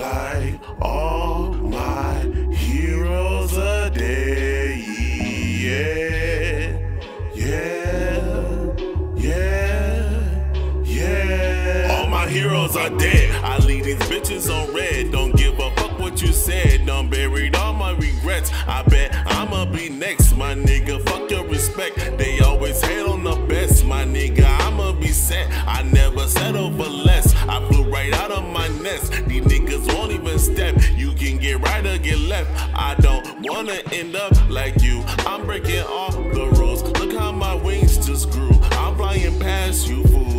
like all my heroes a day. Yeah, yeah, yeah, yeah. All my heroes are dead. I leave these bitches on red. Don't give a fuck what you said. Done buried all my regrets. I bet I'ma be next, my nigga. Fuck your respect. They always hate on the best, my nigga. I'ma be set. I never settle for less. I flew right out of my nest. These get left. I don't wanna end up like you. I'm breaking all the rules. Look how my wings just grew. I'm flying past you, fool.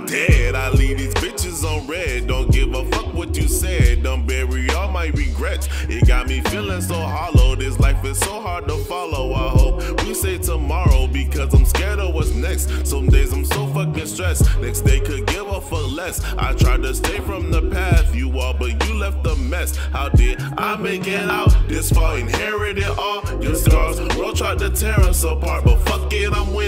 Dead. I leave these bitches on red. Don't give a fuck what you said. Don't bury all my regrets. It got me feeling so hollow. This life is so hard to follow. I hope we say tomorrow because I'm scared of what's next. Some days I'm so fucking stressed. Next day could give a fuck less. I tried to stay from the path you are, but you left a mess. How did I make it out this far? Inherited all your scars. World tried to tear us apart, but fuck it, I'm winning.